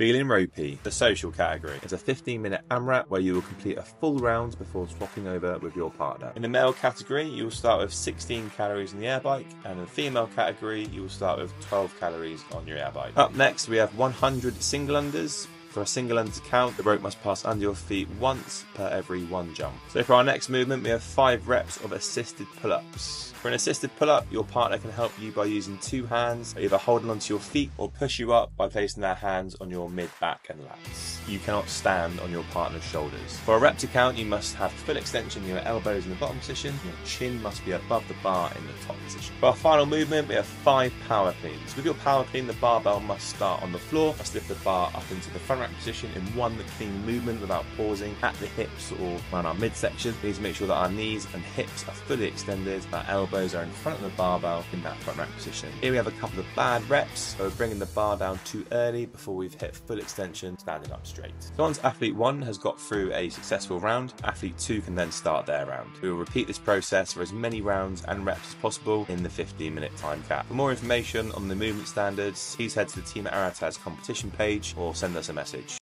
Feeling Ropey, the social category, is a 15 minute AMRAP where you will complete a full round before swapping over with your partner. In the male category, you will start with 16 calories on the air bike, and in the female category, you will start with 12 calories on your air bike. Up next, we have 100 single unders. For a single under count, the rope must pass under your feet once per every one jump. So for our next movement, we have five reps of assisted pull-ups. For an assisted pull-up, your partner can help you by using two hands, either holding onto your feet or push you up by placing their hands on your mid, back and lats. You cannot stand on your partner's shoulders. For a rep to count, you must have full extension of your elbows in the bottom position, your chin must be above the bar in the top position. For our final movement, we have five power cleans. With your power clean, the barbell must start on the floor, must lift the bar up into the front position in one clean movement without pausing at the hips or around our midsection. To make sure that our knees and hips are fully extended, our elbows are in front of the barbell in that front rack position. Here we have a couple of bad reps, so we're bringing the bar down too early before we've hit full extension, standing up straight. So once athlete one has got through a successful round, athlete two can then start their round. We will repeat this process for as many rounds and reps as possible in the 15 minute time cap. For more information on the movement standards, please head to the Team Aretas competition page or send us a message passage.